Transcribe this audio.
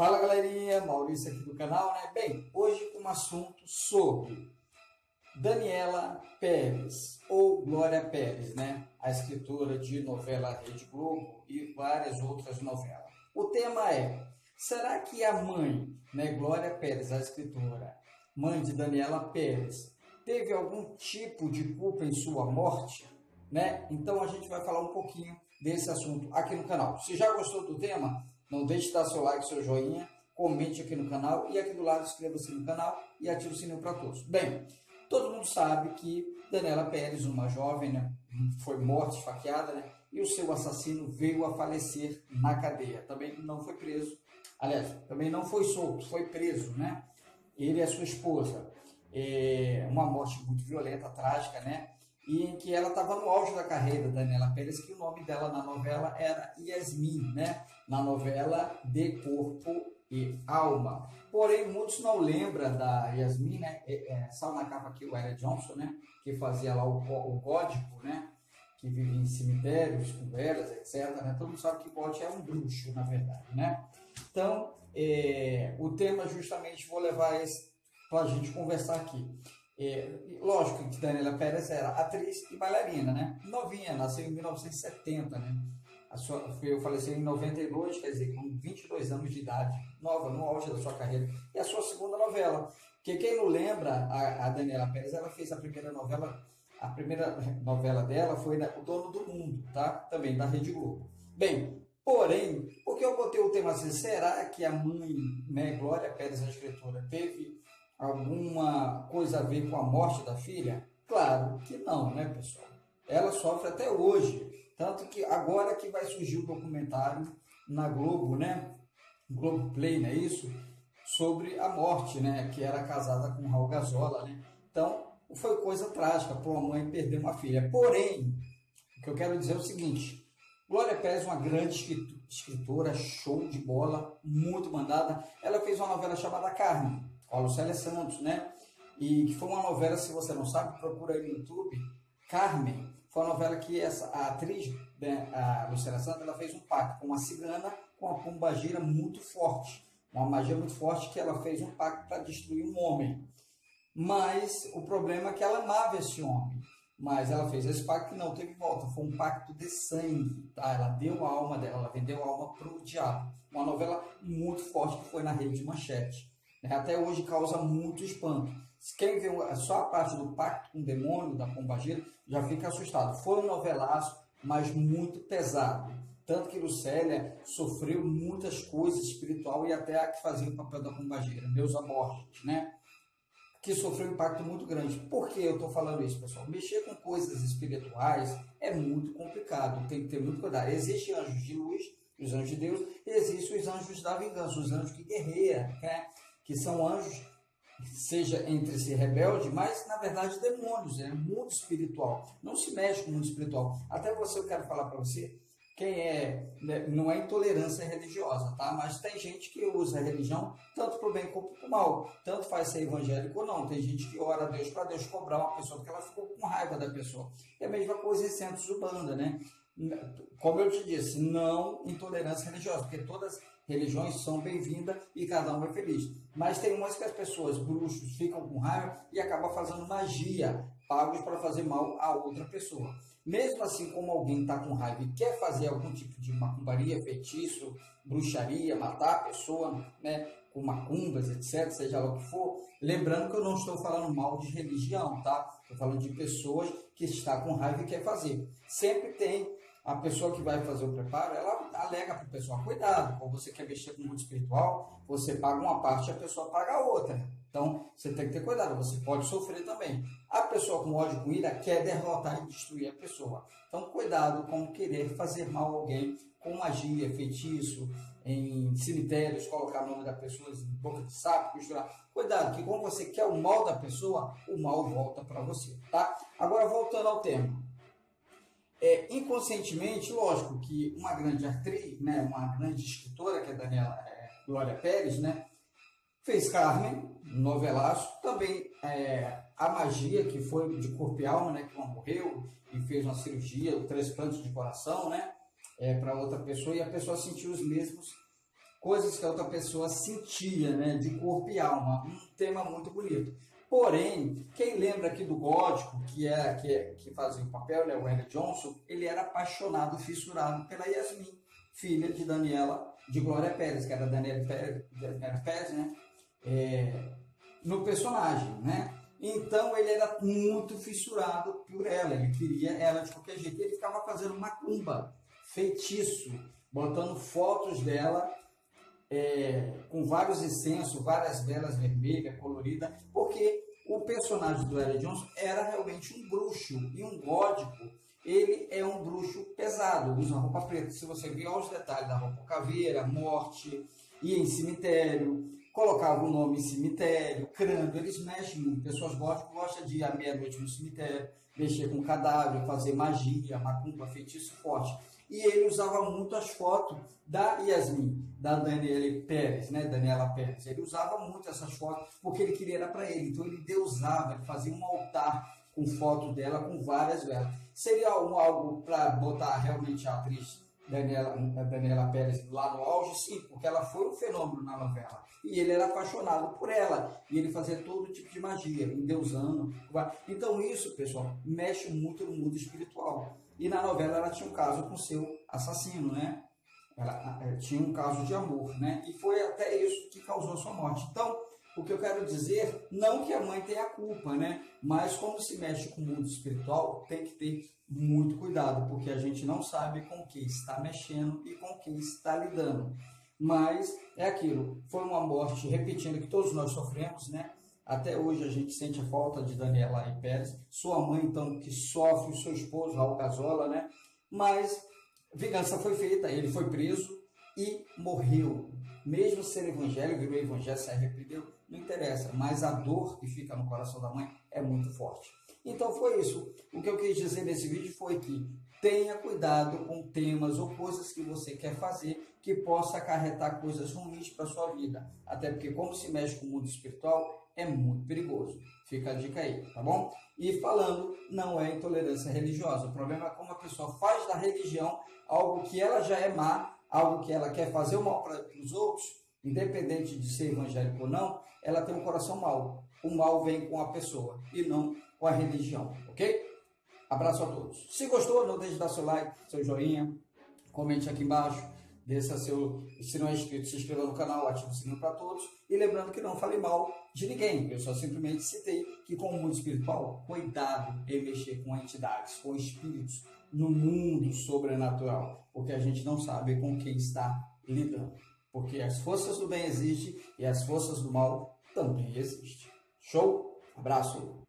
Fala galerinha, Maurício aqui do canal, né? Bem, hoje um assunto sobre Daniela Pérez, ou Glória Pérez, né? A escritora de novela Rede Globo e várias outras novelas. O tema é, será que a mãe, né, Glória Pérez, a escritora, mãe de Daniela Pérez, teve algum tipo de culpa em sua morte? Né? Então a gente vai falar um pouquinho desse assunto aqui no canal. Se já gostou do tema, não deixe de dar seu like, seu joinha, comente aqui no canal e aqui do lado inscreva-se no canal e ative o sininho para todos. Bem, todo mundo sabe que Daniela Pérez, uma jovem, né, foi morta, esfaqueada, né, e o seu assassino veio a falecer na cadeia. Também não foi preso, aliás, também não foi solto, foi preso, né? Ele e a sua esposa. É uma morte muito violenta, trágica, né? E em que ela estava no auge da carreira, Daniela Pérez, que o nome dela na novela era Yasmin, né? Na novela De Corpo e Alma. Porém, muitos não lembram da Yasmin, né? É, é, na capa aqui o Eric Johnson, né? Que fazia lá o, o né? Que vivia em cemitérios, com velas, etc. Né? Todo mundo sabe que gótico é um bruxo, na verdade, né? Então, é, o tema justamente vou levar para a gente conversar aqui. É, lógico que Daniela Pérez era atriz e bailarina, né? Novinha, nasceu em 1970, né? A sua, eu faleceu em 92, quer dizer, com 22 anos de idade, nova, no auge da sua carreira. E a sua segunda novela, que quem não lembra, a, a Daniela Pérez, ela fez a primeira novela, a primeira novela dela foi O Dono do Mundo, tá? Também da Rede Globo. Bem, porém, porque eu botei o tema assim, será que a mãe, né, Glória Pérez, a escritora, teve alguma coisa a ver com a morte da filha? Claro que não, né, pessoal? Ela sofre até hoje. Tanto que agora que vai surgir o um documentário na Globo, né? Globo Play, não é isso? Sobre a morte, né? Que era casada com Raul Gazola, né? Então, foi coisa trágica para uma mãe perder uma filha. Porém, o que eu quero dizer é o seguinte: Glória Pérez, uma grande escritora, show de bola, muito mandada. Ela fez uma novela chamada Carne a Lucélia Santos, né? E que foi uma novela, se você não sabe, procura aí no YouTube, Carmen. Foi uma novela que essa, a atriz, né, a Lucélia Santos, ela fez um pacto com uma cigana com uma pombagira muito forte. Uma magia muito forte que ela fez um pacto para destruir um homem. Mas o problema é que ela amava esse homem. Mas ela fez esse pacto que não teve volta. Foi um pacto de sangue. Tá? Ela deu a alma dela, ela vendeu a alma para o diabo. Uma novela muito forte que foi na rede de manchete. Né? Até hoje causa muito espanto. Quem vê só a parte do pacto com o demônio, da pombagira, já fica assustado. Foi um novelaço, mas muito pesado. Tanto que Lucélia sofreu muitas coisas espiritual e até a que fazia o papel da pombagira, meus Borges, né? Que sofreu um impacto muito grande. Por que eu estou falando isso, pessoal? Mexer com coisas espirituais é muito complicado, tem que ter muito cuidado. Existem anjos de luz, os anjos de Deus, e existem os anjos da vingança, os anjos que guerreiam, né? Que são anjos, seja entre si rebelde, mas na verdade demônios, é mundo espiritual. Não se mexe com o mundo espiritual. Até você, eu quero falar para você, quem é, né, não é intolerância religiosa, tá? Mas tem gente que usa a religião tanto para o bem como para o mal. Tanto faz ser evangélico ou não. Tem gente que ora a Deus para Deus cobrar uma pessoa porque ela ficou com raiva da pessoa. É a mesma coisa em centros de banda, né? Como eu te disse, não intolerância religiosa, porque todas religiões são bem-vindas e cada um é feliz. Mas tem umas que as pessoas, bruxos, ficam com raiva e acabam fazendo magia, pagos para fazer mal a outra pessoa. Mesmo assim, como alguém está com raiva e quer fazer algum tipo de macumbaria, feitiço, bruxaria, matar a pessoa, né, com macumbas, etc., seja lá o que for, lembrando que eu não estou falando mal de religião, tá? Estou falando de pessoas que estão com raiva e quer fazer. Sempre tem a pessoa que vai fazer o preparo, ela alega para o pessoal, cuidado, quando você quer mexer com o mundo espiritual, você paga uma parte e a pessoa paga a outra. Então, você tem que ter cuidado, você pode sofrer também. A pessoa com ódio, com ira, quer derrotar e destruir a pessoa. Então, cuidado com querer fazer mal a alguém com magia, feitiço, em cemitérios, colocar o nome da pessoa em boca de sapo, misturar. Cuidado, que quando você quer o mal da pessoa, o mal volta para você, tá? Agora, voltando ao tema. É, inconscientemente, lógico que uma grande atriz, né, uma grande escritora, que é Daniela é, Glória Pérez, né, fez Carmen, novelaço, também é, a magia, que foi de corpo e alma, né, que ela morreu e fez uma cirurgia, o transplante de coração, né, é, para outra pessoa, e a pessoa sentiu os mesmos coisas que a outra pessoa sentia, né, de corpo e alma. Um tema muito bonito. Porém, quem lembra aqui do gótico, que é que, é, que fazia o papel, né, o Henry Johnson, ele era apaixonado, fissurado pela Yasmin, filha de Daniela, de Glória Pérez, que era Daniela Pérez, Daniela Pérez né, é, no personagem, né? Então ele era muito fissurado por ela, ele queria ela de qualquer jeito. Ele ficava fazendo macumba, feitiço, botando fotos dela é, com vários incensos, várias velas vermelhas, coloridas, porque o personagem do Eric Johnson era realmente um bruxo e um gótico. Ele é um bruxo pesado, usa roupa preta. Se você ver os detalhes da roupa caveira, morte, ia em cemitério, colocava o nome em cemitério, crânio, eles mexem muito. Pessoas góticas gostam de ir à meia-noite no cemitério, mexer com cadáver, fazer magia, macumba, feitiço forte. E ele usava muito as fotos da Yasmin, da Daniela Pérez, né? Daniela Pérez. Ele usava muito essas fotos porque ele queria era para ele. Então ele deusava, ele fazia um altar com foto dela com várias velas. Seria um, algo para botar realmente a atriz Daniela, Daniela Pérez lá no auge, sim, porque ela foi um fenômeno na novela. E ele era apaixonado por ela. E ele fazia todo tipo de magia, endeusando. Então isso, pessoal, mexe muito no mundo espiritual. E na novela ela tinha um caso com seu assassino, né? Ela, ela tinha um caso de amor, né? E foi até isso que causou a sua morte. Então, o que eu quero dizer, não que a mãe tenha culpa, né? Mas como se mexe com o mundo espiritual, tem que ter muito cuidado, porque a gente não sabe com que está mexendo e com que está lidando. Mas é aquilo, foi uma morte, repetindo, que todos nós sofremos, né? Até hoje a gente sente a falta de Daniela e Pérez, sua mãe, então, que sofre, seu esposo, Raul Gazola, né? Mas vingança foi feita, ele foi preso e morreu. Mesmo sendo evangélico, virou evangelho, se arrependeu, não interessa, mas a dor que fica no coração da mãe é muito forte. Então foi isso. O que eu quis dizer nesse vídeo foi que tenha cuidado com temas ou coisas que você quer fazer que possa acarretar coisas ruins para sua vida. Até porque como se mexe com o mundo espiritual é muito perigoso. Fica a dica aí, tá bom? E falando, não é intolerância religiosa. O problema é como a pessoa faz da religião algo que ela já é má, algo que ela quer fazer o mal para os outros, independente de ser evangélico ou não, ela tem um coração mau. O mal vem com a pessoa e não com a religião, ok? Abraço a todos. Se gostou, não deixe de dar seu like, seu joinha, comente aqui embaixo, deixa seu, se não é inscrito, se inscreva no canal, ative o sininho para todos. E lembrando que não fale mal de ninguém, eu só simplesmente citei que com o mundo espiritual, cuidado em mexer com entidades, com espíritos no mundo sobrenatural, porque a gente não sabe com quem está lidando. Porque as forças do bem existem e as forças do mal também existem. Show? Abraço!